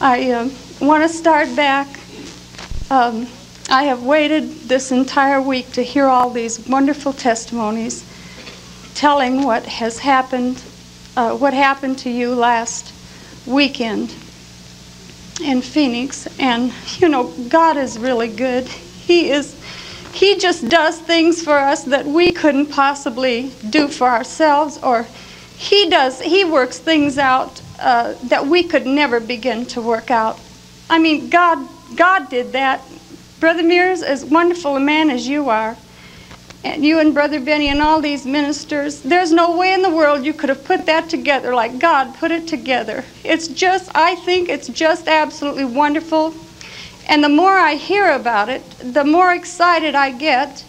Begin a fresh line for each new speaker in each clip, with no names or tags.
I uh, want to start back. Um, I have waited this entire week to hear all these wonderful testimonies telling what has happened, uh, what happened to you last weekend in Phoenix. And, you know, God is really good. He is, He just does things for us that we couldn't possibly do for ourselves, or He does, He works things out uh, that we could never begin to work out. I mean, God, God did that. Brother Mears, as wonderful a man as you are, and you and Brother Benny and all these ministers, there's no way in the world you could have put that together like God put it together. It's just, I think it's just absolutely wonderful. And the more I hear about it, the more excited I get.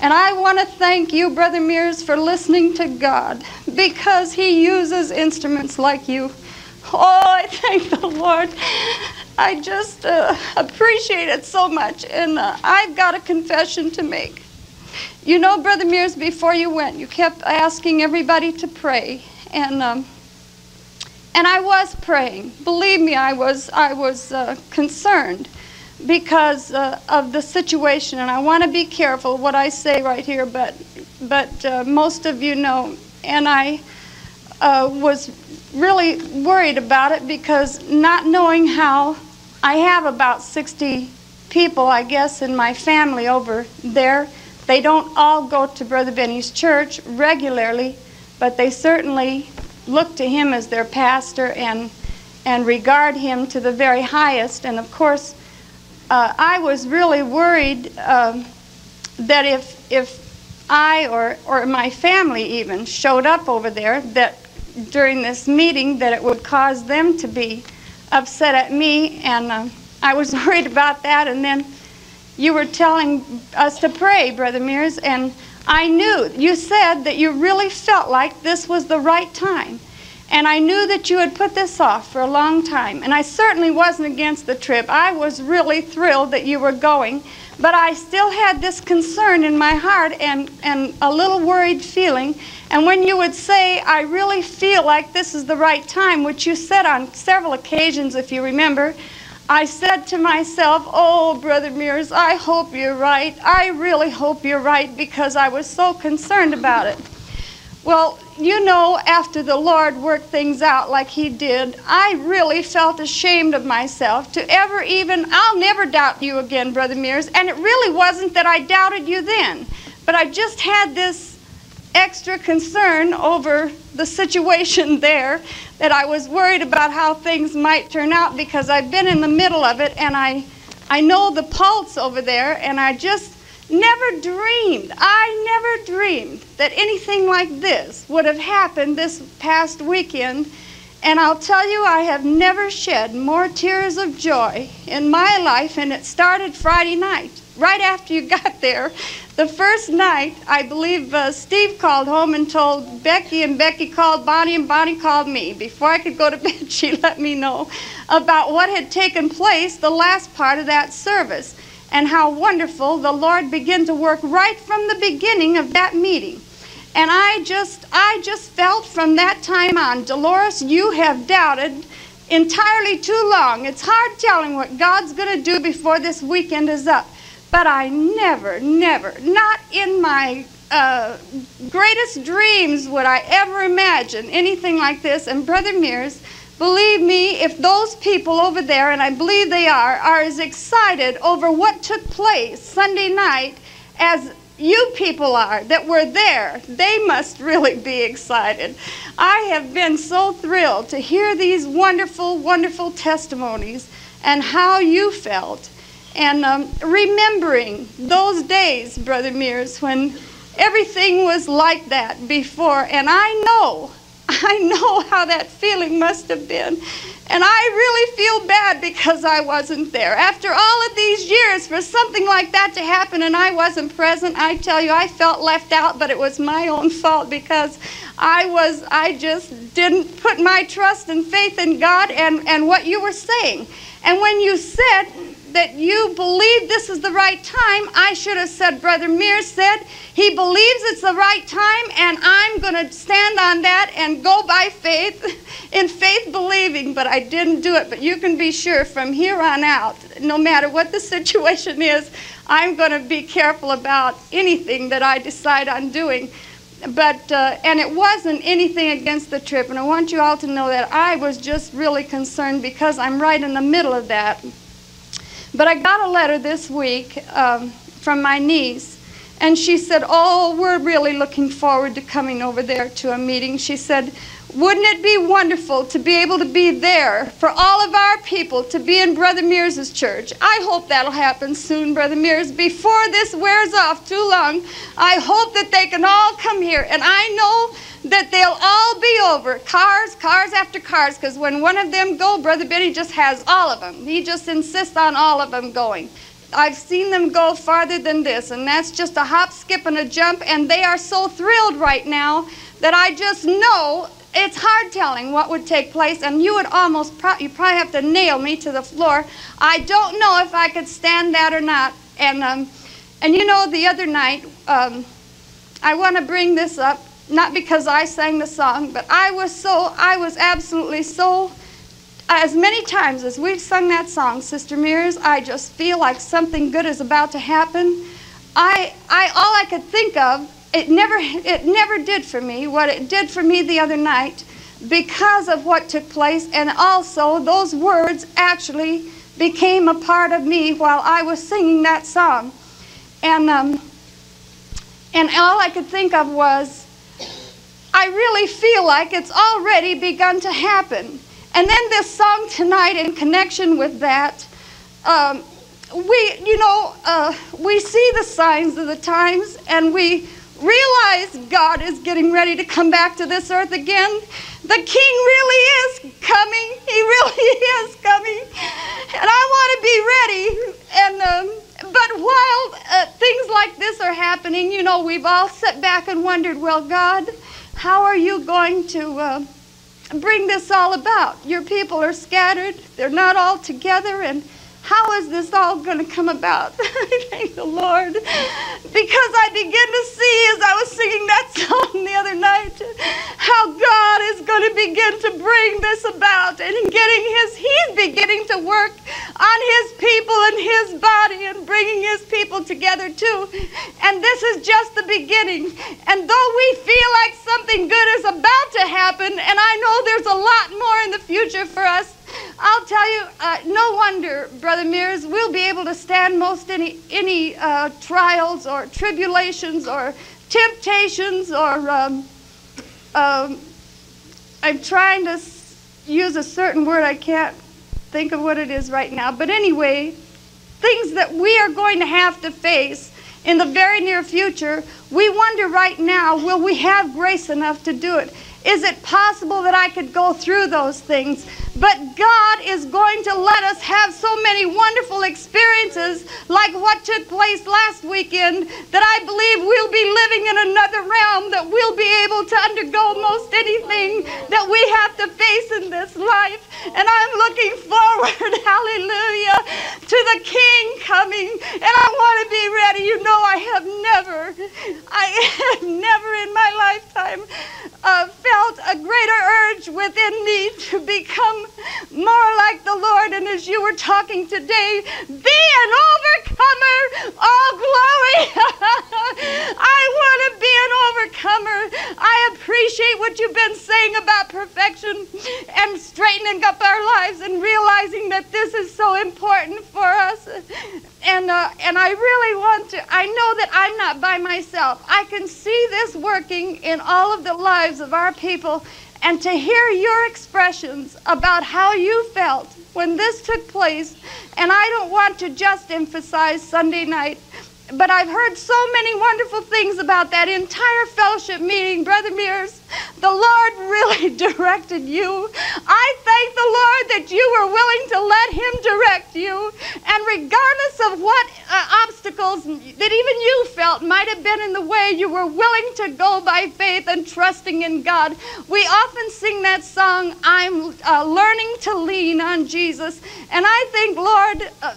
And I want to thank you, Brother Mears, for listening to God because He uses instruments like you. Oh, I thank the Lord. I just uh, appreciate it so much. And uh, I've got a confession to make. You know, Brother Mears, before you went, you kept asking everybody to pray. And, um, and I was praying. Believe me, I was, I was uh, concerned because uh, of the situation. And I want to be careful what I say right here, but, but uh, most of you know. And I uh, was really worried about it because not knowing how I have about 60 people, I guess, in my family over there. They don't all go to Brother Benny's church regularly, but they certainly look to him as their pastor and and regard him to the very highest. And of course, uh, I was really worried um, that if if I or or my family even showed up over there, that during this meeting that it would cause them to be upset at me, and uh, I was worried about that. And then you were telling us to pray, Brother Mears, and I knew you said that you really felt like this was the right time. And I knew that you had put this off for a long time. And I certainly wasn't against the trip. I was really thrilled that you were going. But I still had this concern in my heart and, and a little worried feeling. And when you would say, I really feel like this is the right time, which you said on several occasions, if you remember, I said to myself, Oh, Brother Mears, I hope you're right. I really hope you're right because I was so concerned about it. Well, you know, after the Lord worked things out like He did, I really felt ashamed of myself to ever even, I'll never doubt you again, Brother Mears. And it really wasn't that I doubted you then, but I just had this extra concern over the situation there that I was worried about how things might turn out because I've been in the middle of it and I, I know the pulse over there and I just Never dreamed, I never dreamed that anything like this would have happened this past weekend. And I'll tell you, I have never shed more tears of joy in my life, and it started Friday night, right after you got there. The first night, I believe uh, Steve called home and told Becky, and Becky called Bonnie, and Bonnie called me. Before I could go to bed, she let me know about what had taken place the last part of that service and how wonderful the Lord began to work right from the beginning of that meeting. And I just, I just felt from that time on, Delores, you have doubted entirely too long. It's hard telling what God's going to do before this weekend is up. But I never, never, not in my uh, greatest dreams would I ever imagine anything like this. And Brother Mears, Believe me, if those people over there, and I believe they are, are as excited over what took place Sunday night as you people are that were there, they must really be excited. I have been so thrilled to hear these wonderful, wonderful testimonies and how you felt. And um, remembering those days, Brother Mears, when everything was like that before. And I know I know how that feeling must have been. And I really feel bad because I wasn't there. After all of these years, for something like that to happen and I wasn't present, I tell you, I felt left out, but it was my own fault because I was, I just didn't put my trust and faith in God and, and what you were saying. And when you said that you believe this is the right time, I should have said, Brother Mears said, he believes it's the right time, and I'm going to stand on that and go by faith, in faith believing, but I didn't do it. But you can be sure from here on out, no matter what the situation is, I'm going to be careful about anything that I decide on doing. But uh, and it wasn't anything against the trip. And i want you all to know that i was just really concerned because i'm right in the middle of that but i got a letter this week um, from my niece and she said oh we're really looking forward to coming over there to a meeting she said wouldn't it be wonderful to be able to be there for all of our people to be in Brother Mears' church? I hope that'll happen soon, Brother Mears. Before this wears off too long, I hope that they can all come here. And I know that they'll all be over cars, cars after cars, because when one of them go, Brother Benny just has all of them. He just insists on all of them going. I've seen them go farther than this, and that's just a hop, skip, and a jump, and they are so thrilled right now that I just know it's hard telling what would take place, and you would almost, pro- you probably have to nail me to the floor. I don't know if I could stand that or not. And, um, and you know, the other night, um, I want to bring this up, not because I sang the song, but I was so, I was absolutely so, as many times as we've sung that song, Sister Mears, I just feel like something good is about to happen. I, I, all I could think of it never, it never did for me what it did for me the other night because of what took place, and also those words actually became a part of me while I was singing that song. And, um, and all I could think of was, I really feel like it's already begun to happen. And then this song tonight, in connection with that, um, we, you know, uh, we see the signs of the times, and we realize God is getting ready to come back to this earth again. The King really is coming. He really is coming. And I want to be ready. And um, but while uh, things like this are happening, you know, we've all sat back and wondered, well, God, how are you going to uh, bring this all about? Your people are scattered. They're not all together, and how is this all going to come about? I thank the Lord. Because I begin to see as I was singing that song the other night how God is going to begin to bring this about and getting his, he's beginning to work on his people and his body and bringing his people together too. And this is just the beginning. And though we feel like something good is about to happen, and I know there's a lot more in the future for us, I'll tell you, uh, no Brother Mears, we'll be able to stand most any, any uh, trials or tribulations or temptations or. Um, um, I'm trying to use a certain word, I can't think of what it is right now. But anyway, things that we are going to have to face in the very near future, we wonder right now will we have grace enough to do it? Is it possible that I could go through those things? But God is going to let us have so many wonderful experiences like what took place last weekend that I believe we'll be living in another realm that we'll be able to undergo most anything that we have to face in this life. And I'm looking forward, hallelujah, to the King coming. And I want to be ready. You know, I have never, I have never in my lifetime uh, felt a greater urge within me to become more like the Lord. And as you were talking today, be an overcomer. Oh, glory. I want to an overcomer. I appreciate what you've been saying about perfection and straightening up our lives and realizing that this is so important for us. And, uh, and I really want to, I know that I'm not by myself. I can see this working in all of the lives of our people and to hear your expressions about how you felt when this took place. And I don't want to just emphasize Sunday night, but I've heard so many wonderful things about that entire fellowship meeting, Brother Mears. The Lord really directed you. I thank the Lord that you were willing to let Him direct you. And regardless of what uh, obstacles that even you felt might have been in the way, you were willing to go by faith and trusting in God. We often sing that song, I'm uh, learning to lean on Jesus. And I think, Lord, uh,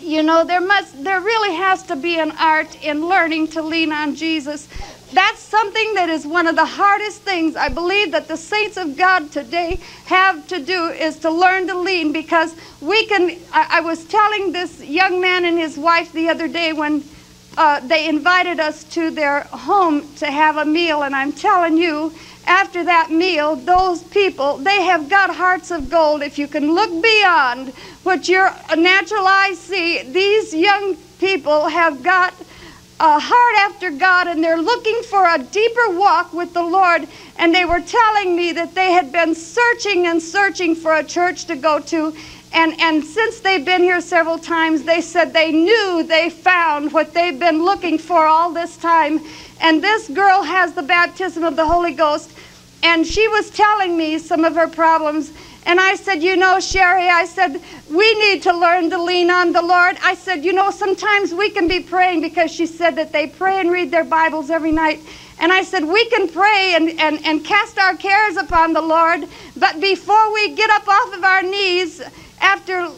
you know, there must, there really has to be an art in learning to lean on Jesus. That's something that is one of the hardest things I believe that the saints of God today have to do is to learn to lean because we can. I, I was telling this young man and his wife the other day when uh, they invited us to their home to have a meal, and I'm telling you, after that meal, those people, they have got hearts of gold. If you can look beyond what your natural eyes see, these young people have got a heart after God and they're looking for a deeper walk with the Lord. And they were telling me that they had been searching and searching for a church to go to. And, and since they've been here several times, they said they knew they found what they've been looking for all this time. And this girl has the baptism of the Holy Ghost. And she was telling me some of her problems. And I said, You know, Sherry, I said, we need to learn to lean on the Lord. I said, You know, sometimes we can be praying because she said that they pray and read their Bibles every night. And I said, We can pray and, and, and cast our cares upon the Lord, but before we get up off of our knees after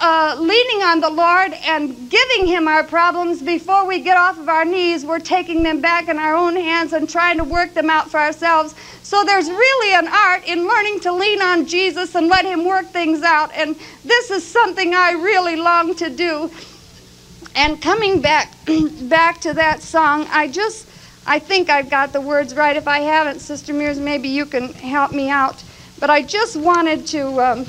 uh, leaning on the Lord and giving Him our problems before we get off of our knees, we're taking them back in our own hands and trying to work them out for ourselves. So there's really an art in learning to lean on Jesus and let Him work things out. And this is something I really long to do. And coming back back to that song, I just I think I've got the words right. If I haven't, Sister Mears, maybe you can help me out. But I just wanted to. Um,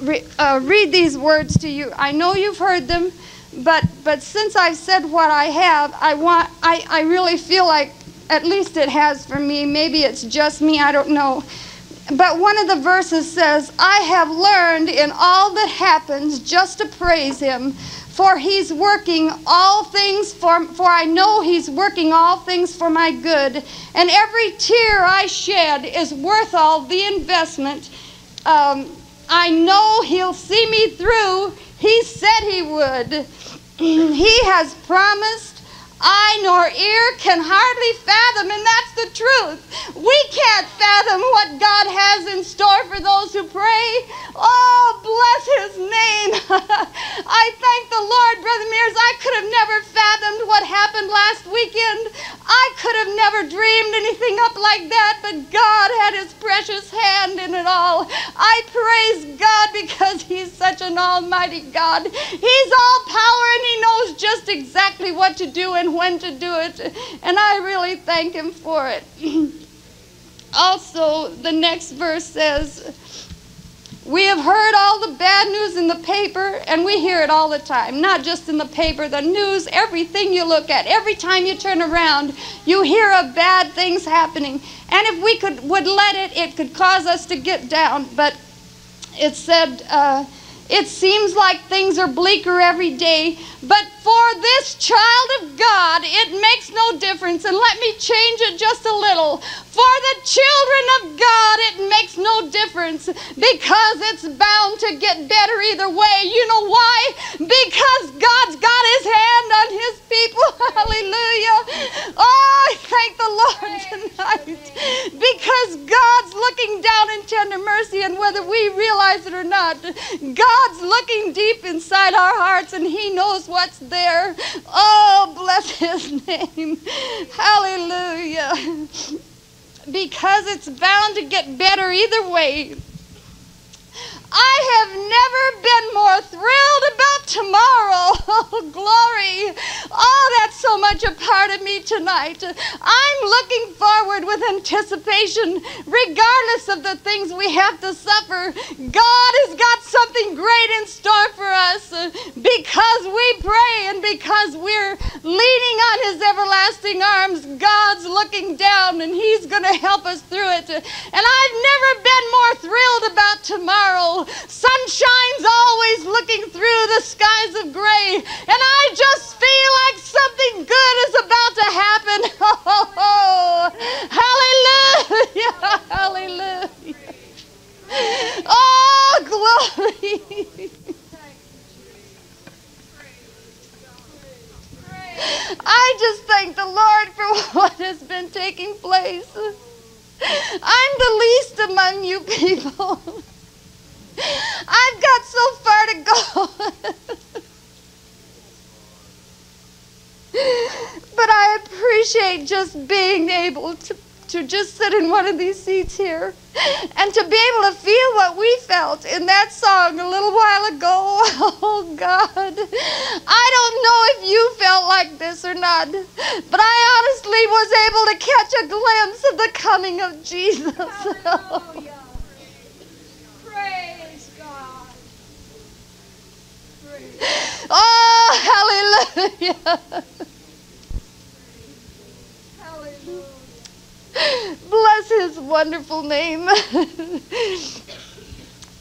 re, uh, read these words to you. I know you've heard them, but but since I've said what I have, I want I, I really feel like at least it has for me. Maybe it's just me, I don't know. But one of the verses says, I have learned in all that happens just to praise him, for he's working all things for for I know he's working all things for my good. And every tear I shed is worth all the investment. Um, I know He'll see me through. He said He would. he has promised. Eye nor ear can hardly fathom, and that's the truth. We can't fathom what God has in store for those who pray. Oh, bless His name. I thank the Lord, Brother Mears. I could have never fathomed what happened last weekend. I could have never dreamed anything up like that, but God had His precious hand in it all. I praise God because He's such an almighty God. He's all power and He knows just exactly what to do and when to do it. And I really thank Him for it. also, the next verse says, we have heard all the bad news in the paper, and we hear it all the time. Not just in the paper, the news, everything you look at, every time you turn around, you hear of bad things happening. And if we could would let it, it could cause us to get down. But it said, uh, it seems like things are bleaker every day, but for this child of God, it makes no difference. And let me change it just a little. For the children of God, it makes no difference because it's bound to get better either way. You know why? Because God's got his hand on his people. Hallelujah. Oh, I thank the Lord tonight. Because God's looking down in tender mercy, and whether we realize it or not, God's looking deep inside our hearts, and He knows what's there. Oh, bless His name. Hallelujah. Because it's bound to get better either way. I have never been more thrilled about tomorrow. Oh, glory. Oh, that's so much a part of me tonight. I'm looking forward with anticipation, regardless of the things we have to suffer. God has got something great in store for us because we pray and because we're leaning on His everlasting arms. God's looking down and He's going to help us through it. And I've never been more thrilled about tomorrow. Sunshine's always looking through the skies of gray, and I just feel like something good is about to happen. Oh, hallelujah! Hallelujah! Oh, glory! I just thank the Lord for what has been taking place. I'm the least among you people. I've got so far to go. but I appreciate just being able to to just sit in one of these seats here and to be able to feel what we felt in that song a little while ago. Oh, God. I don't know if you felt like this or not, but I honestly was able to catch a glimpse of the coming of Jesus.
Hallelujah. Praise God. Praise
oh, hallelujah. Bless his wonderful name.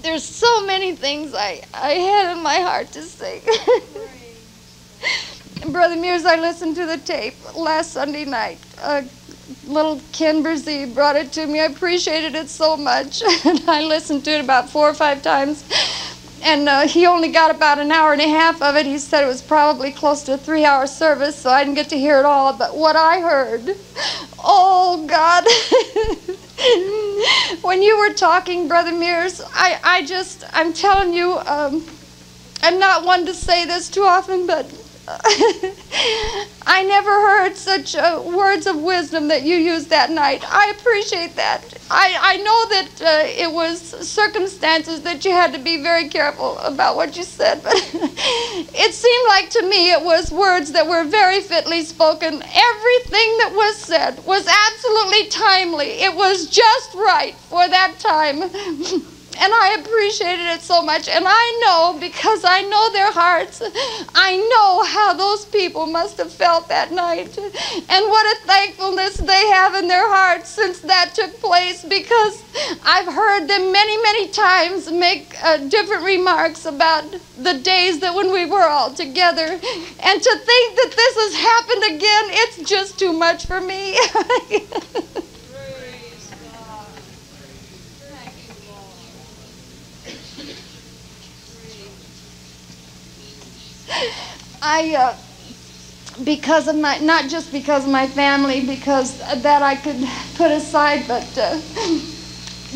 There's so many things I, I had in my heart to say. Brother Mears, I listened to the tape last Sunday night. Uh, little Ken Brzee brought it to me. I appreciated it so much. and I listened to it about four or five times. And uh, he only got about an hour and a half of it. He said it was probably close to a three hour service, so I didn't get to hear it all. But what I heard, oh God. when you were talking, Brother Mears, I, I just, I'm telling you, um, I'm not one to say this too often, but I never heard such uh, words of wisdom that you used that night. I appreciate that. I, I know that uh, it was circumstances that you had to be very careful about what you said, but it seemed like to me it was words that were very fitly spoken. Everything that was said was absolutely timely, it was just right for that time. and I appreciated it so much. And I know because I know their hearts, I know how those people must have felt that night, and what a thankfulness they have in their hearts since that took place. Because I've heard them many, many times make uh, different remarks about the days that when we were all together, and to think that this has happened again, it's just too much for me.
Praise God. Thank you, Lord.
I, uh, because of my, not just because of my family, because that I could put aside, but uh,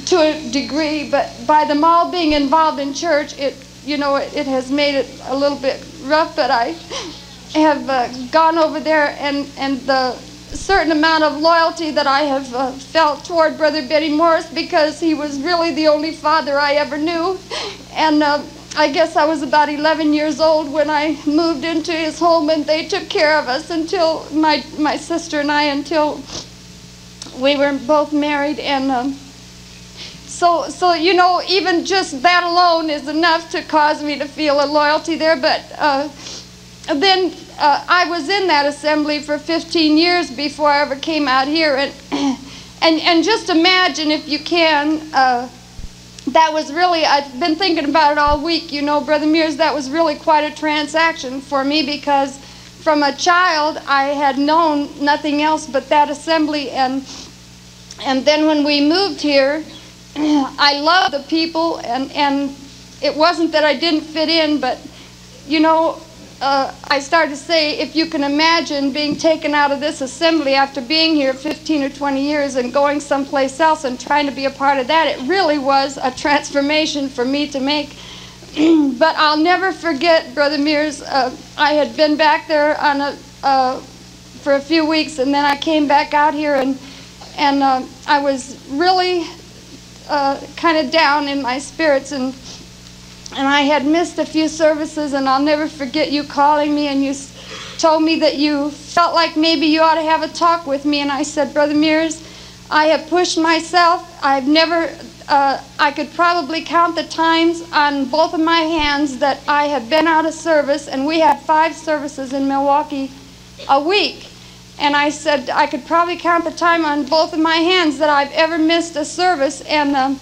to a degree, but by them all being involved in church, it, you know, it, it has made it a little bit rough, but I have uh, gone over there and, and the certain amount of loyalty that I have uh, felt toward Brother Benny Morris because he was really the only father I ever knew. And uh, I guess I was about 11 years old when I moved into his home, and they took care of us until my, my sister and I, until we were both married. And um, so, so, you know, even just that alone is enough to cause me to feel a loyalty there. But uh, then uh, I was in that assembly for 15 years before I ever came out here. And, and, and just imagine, if you can, uh, that was really, I've been thinking about it all week, you know, Brother Mears, that was really quite a transaction for me because from a child I had known nothing else but that assembly. And, and then when we moved here, I loved the people, and, and it wasn't that I didn't fit in, but, you know, uh, I started to say, if you can imagine being taken out of this assembly after being here 15 or 20 years and going someplace else and trying to be a part of that, it really was a transformation for me to make. but I'll never forget, Brother Mears, uh, I had been back there on a, uh, for a few weeks and then I came back out here and, and uh, I was really uh, kind of down in my spirits and and I had missed a few services, and I'll never forget you calling me and you told me that you felt like maybe you ought to have a talk with me. And I said, Brother Mears, I have pushed myself. I've never, uh, I could probably count the times on both of my hands that I have been out of service, and we have five services in Milwaukee a week. And I said, I could probably count the time on both of my hands that I've ever missed a service. And, um,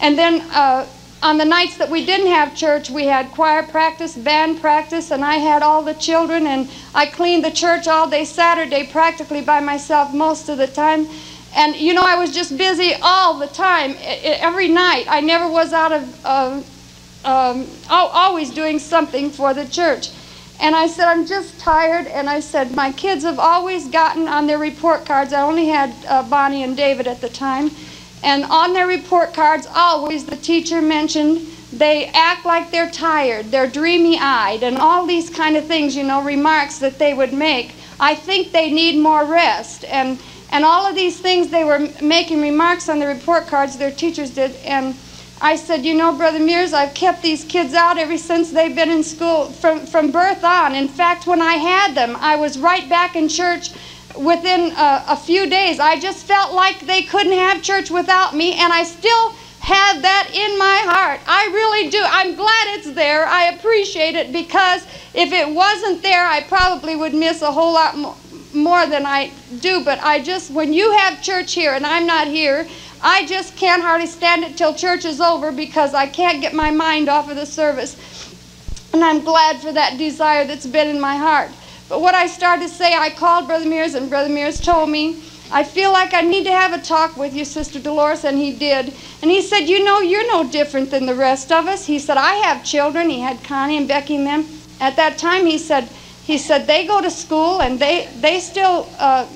and then, uh, on the nights that we didn't have church, we had choir practice, band practice, and I had all the children, and I cleaned the church all day Saturday practically by myself most of the time. And you know, I was just busy all the time, every night. I never was out of, uh, um, always doing something for the church. And I said, I'm just tired. And I said, my kids have always gotten on their report cards. I only had uh, Bonnie and David at the time. And on their report cards, always the teacher mentioned they act like they're tired, they're dreamy eyed, and all these kind of things, you know, remarks that they would make I think they need more rest. And, and all of these things, they were making remarks on the report cards, their teachers did. And I said, You know, Brother Mears, I've kept these kids out ever since they've been in school from, from birth on. In fact, when I had them, I was right back in church within a, a few days. I just felt like they couldn't have church without me, and I still have that in my heart. I really do. I'm glad it's there. I appreciate it because if it wasn't there, I probably would miss a whole lot more, more than I do. But I just, when you have church here and I'm not here, I just can't hardly stand it till church is over because I can't get my mind off of the service. And I'm glad for that desire that's been in my heart. But what I started to say, I called Brother Mears, and Brother Mears told me, I feel like I need to have a talk with you, Sister Delores, and he did. And he said, You know, you're no different than the rest of us. He said, I have children. He had Connie and Becky and them. At that time, he said, he said they go to school and they, they still uh,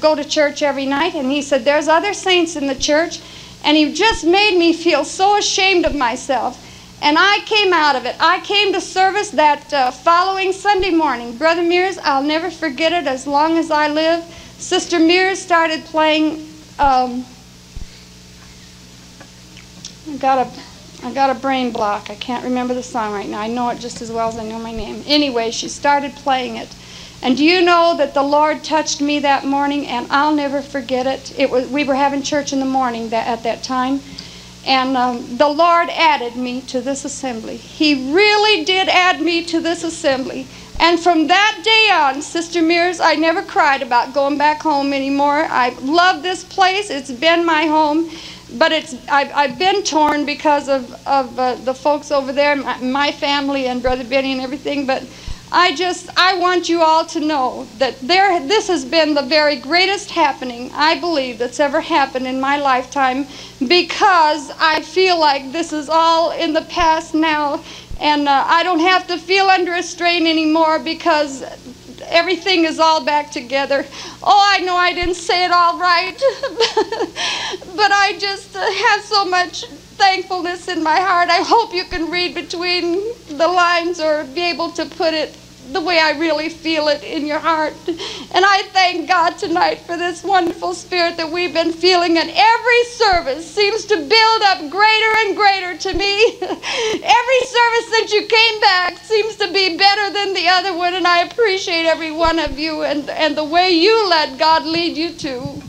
go to church every night. And he said, There's other saints in the church. And he just made me feel so ashamed of myself. And I came out of it. I came to service that uh, following Sunday morning. Brother Mears, I'll never forget it as long as I live. Sister Mears started playing. Um, I got a, I got a brain block. I can't remember the song right now. I know it just as well as I know my name. Anyway, she started playing it. And do you know that the Lord touched me that morning, and I'll never forget it. It was we were having church in the morning that, at that time, and um, the Lord added me to this assembly. He really did add me to this assembly. And from that day on, Sister Mears, I never cried about going back home anymore. I love this place. It's been my home. But it's I've, I've been torn because of, of uh, the folks over there, my, my family and Brother Benny and everything. But I just, I want you all to know that there, this has been the very greatest happening, I believe, that's ever happened in my lifetime because I feel like this is all in the past now and uh, I don't have to feel under a strain anymore because everything is all back together. Oh, I know I didn't say it all right, but I just have so much thankfulness in my heart. I hope you can read between the lines or be able to put it the way I really feel it in your heart. And I thank God tonight for this wonderful spirit that we've been feeling. And every service seems to build up greater and greater to me. every service since you came back seems to be better than the other one. And I appreciate every one of you and, and the way you let God lead you to.